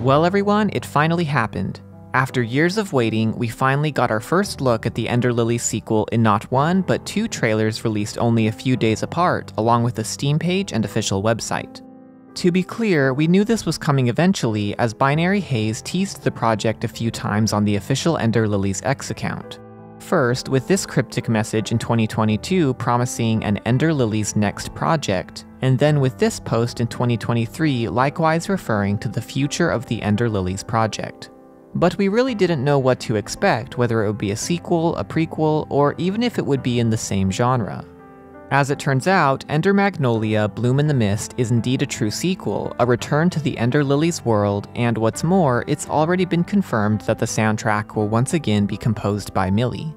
Well, everyone, it finally happened. After years of waiting, we finally got our first look at the Ender Lily sequel in not one, but two trailers released only a few days apart, along with a Steam page and official website. To be clear, we knew this was coming eventually, as Binary Haze teased the project a few times on the official Ender Lilies X account. First, with this cryptic message in 2022 promising an Ender Lilies next project, and then with this post in 2023 likewise referring to the future of the Ender Lilies project. But we really didn't know what to expect, whether it would be a sequel, a prequel, or even if it would be in the same genre. As it turns out, Ender Magnolia Bloom in the Mist is indeed a true sequel, a return to the Ender Lilies world, and what's more, it's already been confirmed that the soundtrack will once again be composed by Mili.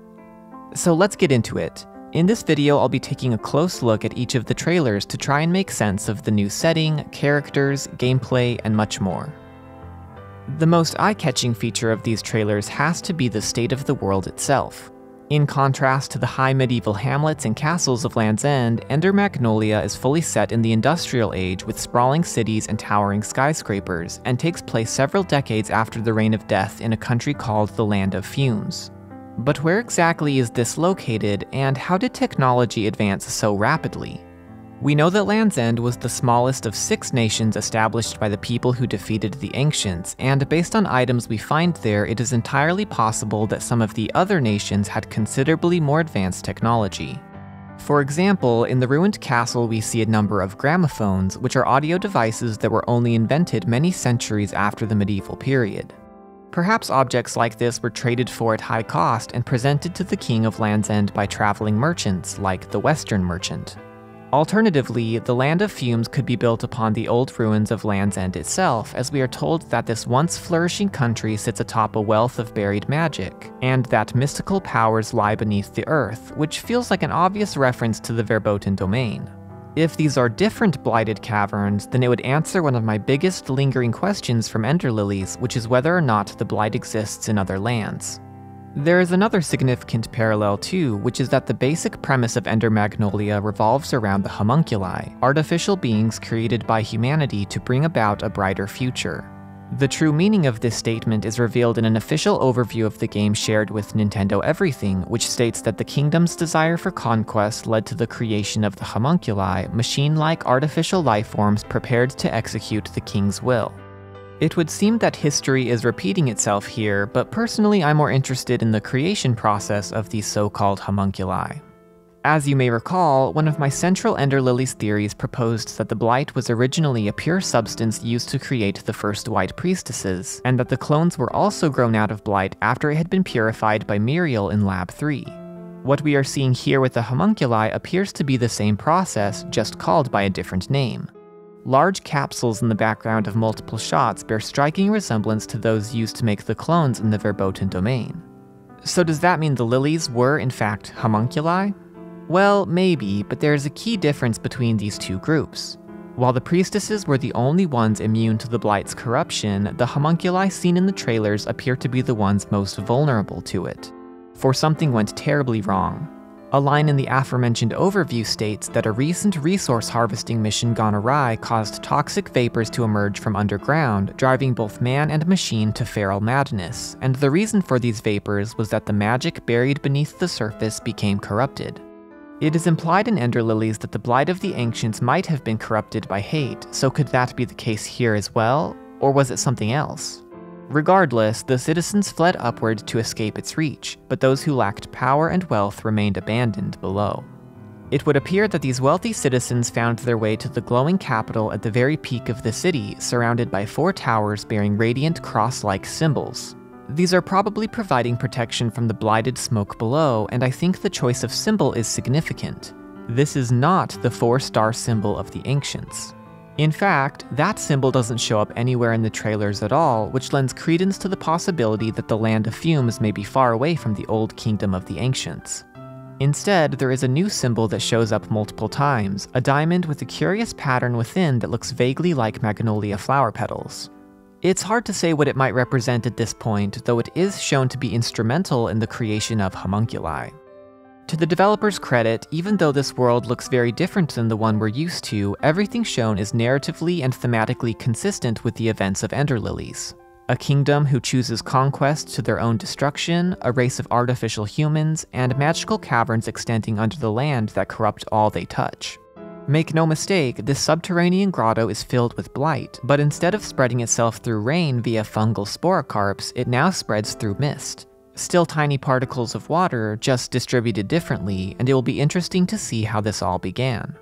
So let's get into it. In this video, I'll be taking a close look at each of the trailers to try and make sense of the new setting, characters, gameplay, and much more. The most eye-catching feature of these trailers has to be the state of the world itself. In contrast to the high medieval hamlets and castles of Land's End, Ender Magnolia is fully set in the industrial age with sprawling cities and towering skyscrapers, and takes place several decades after the Reign of Death in a country called the Land of Fumes. But where exactly is this located, and how did technology advance so rapidly? We know that Land's End was the smallest of six nations established by the people who defeated the Ancients, and based on items we find there, it is entirely possible that some of the other nations had considerably more advanced technology. For example, in the ruined castle we see a number of gramophones, which are audio devices that were only invented many centuries after the medieval period. Perhaps objects like this were traded for at high cost and presented to the king of Land's End by traveling merchants, like the Western Merchant. Alternatively, the Land of Fumes could be built upon the old ruins of Land's End itself, as we are told that this once flourishing country sits atop a wealth of buried magic, and that mystical powers lie beneath the earth, which feels like an obvious reference to the Verboten domain. If these are different blighted caverns, then it would answer one of my biggest lingering questions from Ender Lilies, which is whether or not the blight exists in other lands. There is another significant parallel too, which is that the basic premise of Ender Magnolia revolves around the homunculi, artificial beings created by humanity to bring about a brighter future. The true meaning of this statement is revealed in an official overview of the game shared with Nintendo Everything, which states that the kingdom's desire for conquest led to the creation of the homunculi, machine-like artificial lifeforms prepared to execute the king's will. It would seem that history is repeating itself here, but personally I'm more interested in the creation process of these so-called homunculi. As you may recall, one of my central Ender Lilies theories proposed that the Blight was originally a pure substance used to create the first White Priestesses, and that the clones were also grown out of Blight after it had been purified by Muriel in Lab 3. What we are seeing here with the homunculi appears to be the same process, just called by a different name. Large capsules in the background of multiple shots bear striking resemblance to those used to make the clones in the Verboten domain. So does that mean the lilies were in fact homunculi? Well, maybe, but there is a key difference between these two groups. While the priestesses were the only ones immune to the Blight's corruption, the homunculi seen in the trailers appear to be the ones most vulnerable to it. For something went terribly wrong. A line in the aforementioned overview states that a recent resource harvesting mission gone awry caused toxic vapors to emerge from underground, driving both man and machine to feral madness, and the reason for these vapors was that the magic buried beneath the surface became corrupted. It is implied in Ender Lilies that the Blight of the Ancients might have been corrupted by hate, so could that be the case here as well? Or was it something else? Regardless, the citizens fled upward to escape its reach, but those who lacked power and wealth remained abandoned below. It would appear that these wealthy citizens found their way to the glowing capital at the very peak of the city, surrounded by four towers bearing radiant cross-like symbols. These are probably providing protection from the blighted smoke below, and I think the choice of symbol is significant. This is not the four-star symbol of the Ancients. In fact, that symbol doesn't show up anywhere in the trailers at all, which lends credence to the possibility that the Land of Fumes may be far away from the old kingdom of the Ancients. Instead, there is a new symbol that shows up multiple times, a diamond with a curious pattern within that looks vaguely like magnolia flower petals. It's hard to say what it might represent at this point, though it is shown to be instrumental in the creation of homunculi. To the developer's credit, even though this world looks very different than the one we're used to, everything shown is narratively and thematically consistent with the events of Ender Lilies. A kingdom who chooses conquest to their own destruction, a race of artificial humans, and magical caverns extending under the land that corrupt all they touch. Make no mistake, this subterranean grotto is filled with blight, but instead of spreading itself through rain via fungal sporocarps, it now spreads through mist. Still tiny particles of water, just distributed differently, and it will be interesting to see how this all began.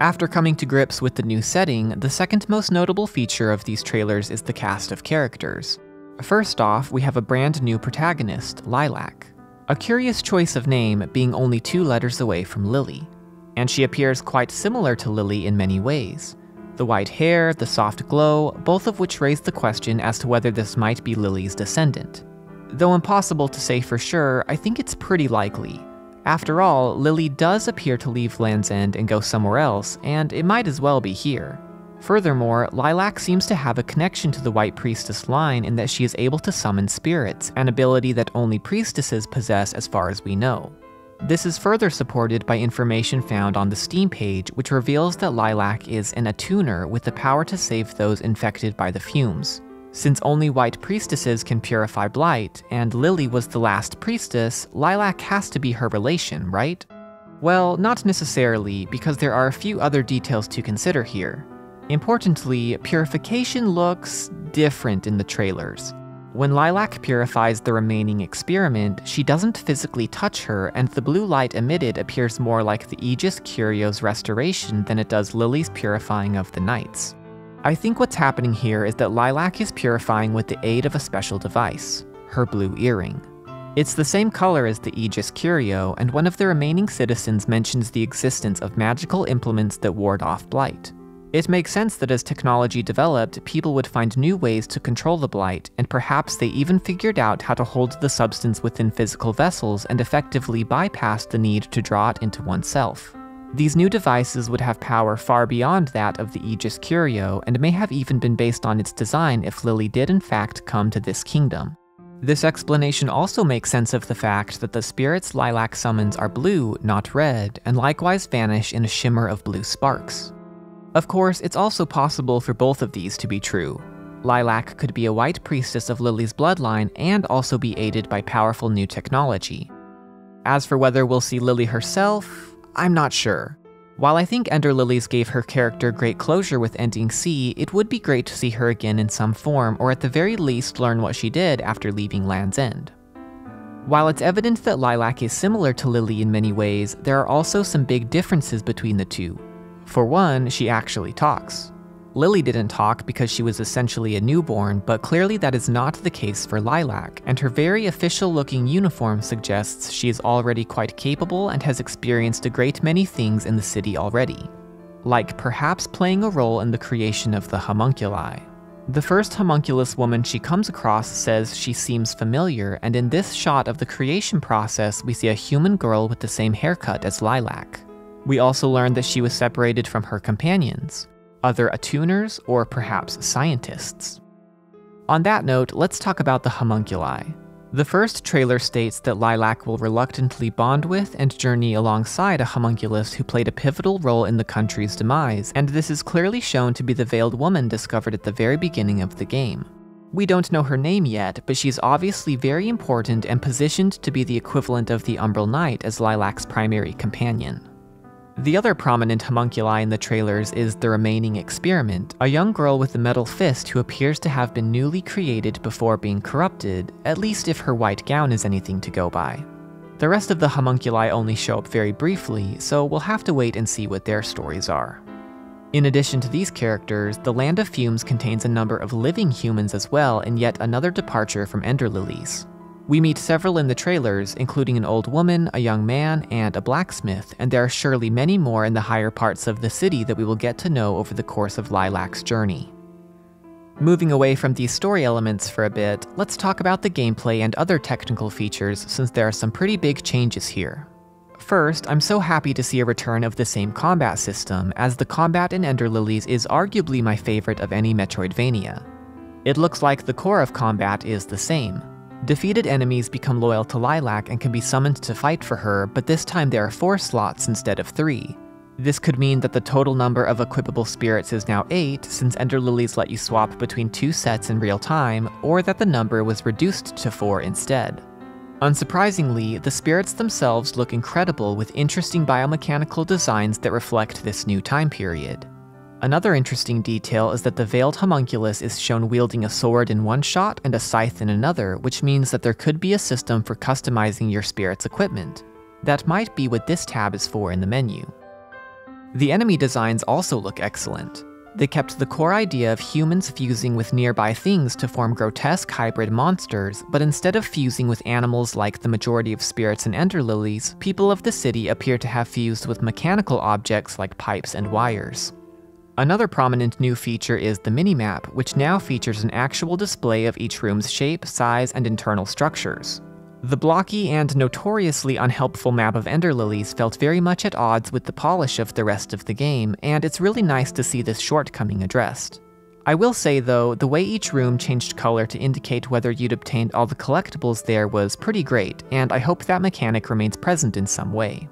After coming to grips with the new setting, the second most notable feature of these trailers is the cast of characters. First off, we have a brand new protagonist, Lilac. A curious choice of name being only two letters away from Lily and she appears quite similar to Lily in many ways. The white hair, the soft glow, both of which raise the question as to whether this might be Lily's descendant. Though impossible to say for sure, I think it's pretty likely. After all, Lily does appear to leave Land's End and go somewhere else, and it might as well be here. Furthermore, Lilac seems to have a connection to the White Priestess line in that she is able to summon spirits, an ability that only priestesses possess as far as we know. This is further supported by information found on the Steam page, which reveals that Lilac is an attuner with the power to save those infected by the fumes. Since only white priestesses can purify blight, and Lily was the last priestess, Lilac has to be her relation, right? Well, not necessarily, because there are a few other details to consider here. Importantly, purification looks different in the trailers. When Lilac purifies the remaining experiment, she doesn't physically touch her, and the blue light emitted appears more like the Aegis Curio's restoration than it does Lily's purifying of the Knights. I think what's happening here is that Lilac is purifying with the aid of a special device, her blue earring. It's the same color as the Aegis Curio, and one of the remaining citizens mentions the existence of magical implements that ward off blight. It makes sense that as technology developed, people would find new ways to control the blight, and perhaps they even figured out how to hold the substance within physical vessels and effectively bypass the need to draw it into oneself. These new devices would have power far beyond that of the Aegis Curio, and may have even been based on its design if Lily did in fact come to this kingdom. This explanation also makes sense of the fact that the spirits Lilac summons are blue, not red, and likewise vanish in a shimmer of blue sparks. Of course, it's also possible for both of these to be true. Lilac could be a white priestess of Lily's bloodline and also be aided by powerful new technology. As for whether we'll see Lily herself, I'm not sure. While I think Ender Lilies gave her character great closure with ending C, it would be great to see her again in some form, or at the very least learn what she did after leaving Land's End. While it's evident that Lilac is similar to Lily in many ways, there are also some big differences between the two, for one, she actually talks. Lily didn't talk because she was essentially a newborn, but clearly that is not the case for Lilac, and her very official looking uniform suggests she is already quite capable and has experienced a great many things in the city already. Like perhaps playing a role in the creation of the homunculi. The first homunculus woman she comes across says she seems familiar, and in this shot of the creation process, we see a human girl with the same haircut as Lilac. We also learned that she was separated from her companions, other attuners, or perhaps scientists. On that note, let's talk about the homunculi. The first trailer states that Lilac will reluctantly bond with and journey alongside a homunculus who played a pivotal role in the country's demise, and this is clearly shown to be the veiled woman discovered at the very beginning of the game. We don't know her name yet, but she's obviously very important and positioned to be the equivalent of the Umbral Knight as Lilac's primary companion. The other prominent homunculi in the trailers is the remaining experiment, a young girl with a metal fist who appears to have been newly created before being corrupted, at least if her white gown is anything to go by. The rest of the homunculi only show up very briefly, so we'll have to wait and see what their stories are. In addition to these characters, the Land of Fumes contains a number of living humans as well in yet another departure from Ender Lilies. We meet several in the trailers, including an old woman, a young man, and a blacksmith, and there are surely many more in the higher parts of the city that we will get to know over the course of Lilac's journey. Moving away from these story elements for a bit, let's talk about the gameplay and other technical features since there are some pretty big changes here. First, I'm so happy to see a return of the same combat system, as the combat in Ender Lilies is arguably my favorite of any Metroidvania. It looks like the core of combat is the same, Defeated enemies become loyal to Lilac and can be summoned to fight for her, but this time there are four slots instead of three. This could mean that the total number of equipable spirits is now 8, since Ender Lilies let you swap between two sets in real time, or that the number was reduced to 4 instead. Unsurprisingly, the spirits themselves look incredible with interesting biomechanical designs that reflect this new time period. Another interesting detail is that the Veiled Homunculus is shown wielding a sword in one shot and a scythe in another, which means that there could be a system for customizing your spirit's equipment. That might be what this tab is for in the menu. The enemy designs also look excellent. They kept the core idea of humans fusing with nearby things to form grotesque hybrid monsters, but instead of fusing with animals like the majority of spirits and ender lilies, people of the city appear to have fused with mechanical objects like pipes and wires. Another prominent new feature is the minimap, which now features an actual display of each room's shape, size, and internal structures. The blocky and notoriously unhelpful map of Ender Lilies felt very much at odds with the polish of the rest of the game, and it's really nice to see this shortcoming addressed. I will say though, the way each room changed color to indicate whether you'd obtained all the collectibles there was pretty great, and I hope that mechanic remains present in some way.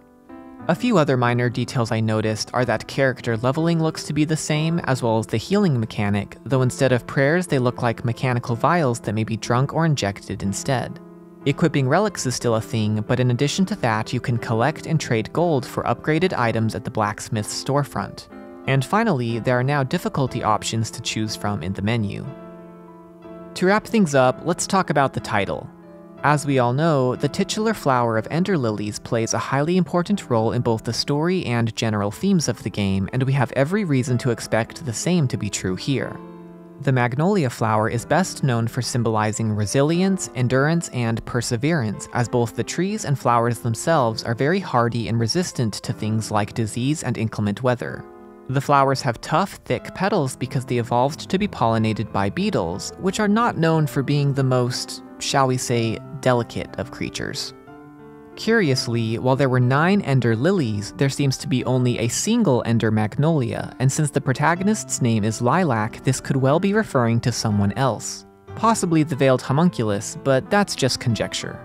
A few other minor details I noticed are that character leveling looks to be the same, as well as the healing mechanic, though instead of prayers they look like mechanical vials that may be drunk or injected instead. Equipping relics is still a thing, but in addition to that, you can collect and trade gold for upgraded items at the blacksmith's storefront. And finally, there are now difficulty options to choose from in the menu. To wrap things up, let's talk about the title. As we all know, the titular flower of Ender Lilies plays a highly important role in both the story and general themes of the game, and we have every reason to expect the same to be true here. The magnolia flower is best known for symbolizing resilience, endurance, and perseverance, as both the trees and flowers themselves are very hardy and resistant to things like disease and inclement weather. The flowers have tough, thick petals because they evolved to be pollinated by beetles, which are not known for being the most, shall we say, delicate of creatures. Curiously, while there were nine Ender Lilies, there seems to be only a single Ender Magnolia, and since the protagonist's name is Lilac, this could well be referring to someone else. Possibly the Veiled Homunculus, but that's just conjecture.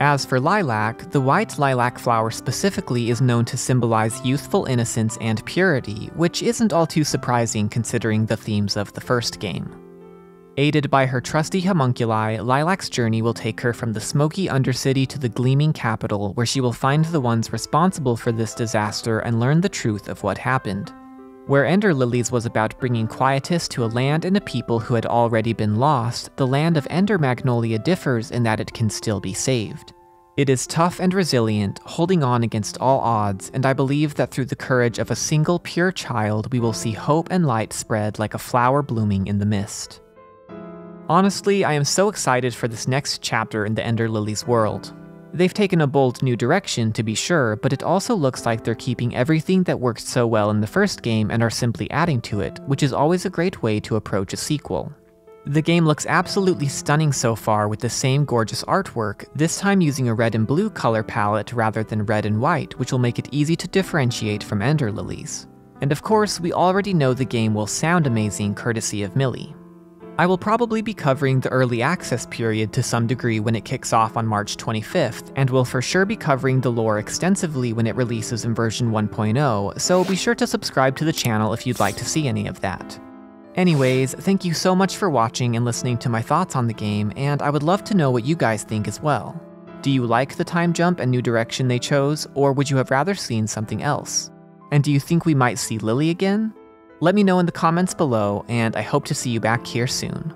As for lilac, the white lilac flower specifically is known to symbolize youthful innocence and purity, which isn't all too surprising considering the themes of the first game. Aided by her trusty homunculi, Lilac's journey will take her from the smoky Undercity to the gleaming capital, where she will find the ones responsible for this disaster and learn the truth of what happened. Where Ender Lilies was about bringing quietus to a land and a people who had already been lost, the land of Ender Magnolia differs in that it can still be saved. It is tough and resilient, holding on against all odds, and I believe that through the courage of a single pure child, we will see hope and light spread like a flower blooming in the mist. Honestly, I am so excited for this next chapter in the Ender Lilies world. They've taken a bold new direction, to be sure, but it also looks like they're keeping everything that worked so well in the first game and are simply adding to it, which is always a great way to approach a sequel. The game looks absolutely stunning so far with the same gorgeous artwork, this time using a red and blue color palette rather than red and white, which will make it easy to differentiate from Ender Lilies. And of course, we already know the game will sound amazing courtesy of Mili. I will probably be covering the early access period to some degree when it kicks off on March 25th, and will for sure be covering the lore extensively when it releases in version 1.0, so be sure to subscribe to the channel if you'd like to see any of that. Anyways, thank you so much for watching and listening to my thoughts on the game, and I would love to know what you guys think as well. Do you like the time jump and new direction they chose, or would you have rather seen something else? And do you think we might see Lily again? Let me know in the comments below, and I hope to see you back here soon.